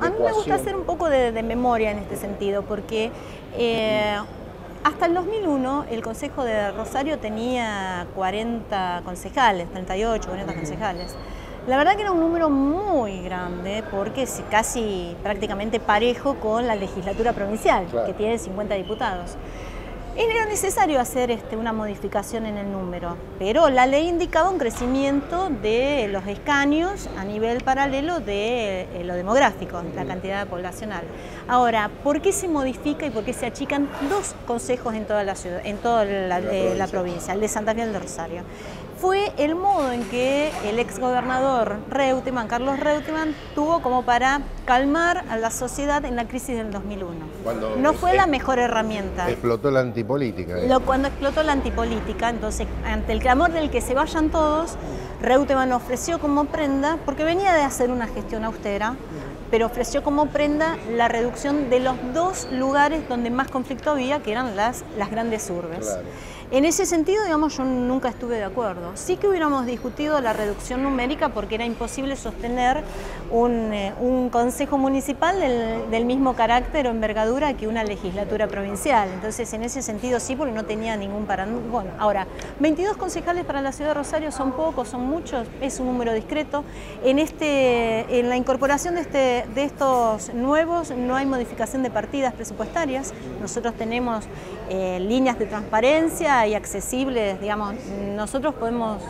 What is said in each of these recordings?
a mí me gusta hacer un poco de, memoria en este sentido, porque eh, hasta el 2001 el Consejo de Rosario tenía 40 concejales, 38, 40 concejales. La verdad que era un número muy grande porque es casi prácticamente parejo con la legislatura provincial, que tiene 50 diputados. Era necesario hacer este, una modificación en el número, pero la ley indicaba un crecimiento de los escaños a nivel paralelo de eh, lo demográfico, la cantidad poblacional. Ahora, ¿por qué se modifica y por qué se achican dos consejos en toda la ciudad, en toda la, eh, provincia, el de Santa Fe y el de Rosario? Fue el modo en que el exgobernador Reutemann, Carlos Reutemann, tuvo como para calmar a la sociedad en la crisis del 2001. no fue la mejor herramienta. Explotó la antipolítica. ¿eh? Lo, cuando explotó la antipolítica, entonces, ante el clamor del que se vayan todos, Reutemann ofreció como prenda, porque venía de hacer una gestión austera, pero ofreció como prenda la reducción de los dos lugares donde más conflicto había, que eran las, las grandes urbes. En ese sentido, digamos, yo nunca estuve de acuerdo. Sí que hubiéramos discutido la reducción numérica porque era imposible sostener un, eh, consejo municipal del, mismo carácter o envergadura que una legislatura provincial. Entonces, en ese sentido sí, porque no tenía ningún parangón. Bueno, ahora, 22 concejales para la ciudad de Rosario son pocos, son muchos, es un número discreto. En, este, en la incorporación de, este, de estos nuevos no hay modificación de partidas presupuestarias. Nosotros tenemos eh, líneas de transparencia y accesibles, digamos, nosotros podemos...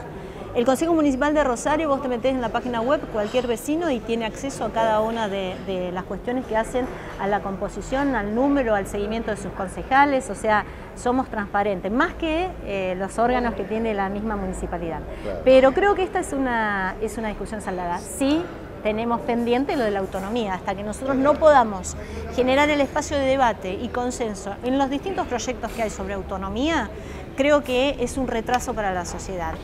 El Consejo Municipal de Rosario, vos te metés en la página web, cualquier vecino, y tiene acceso a cada una de, las cuestiones que hacen a la composición, al número, al seguimiento de sus concejales, o sea, somos transparentes, más que eh, los órganos que tiene la misma municipalidad. Pero creo que esta es una, es una discusión saldada. Sí, tenemos pendiente lo de la autonomía. Hasta que nosotros no podamos generar el espacio de debate y consenso en los distintos proyectos que hay sobre autonomía, creo que es un retraso para la sociedad.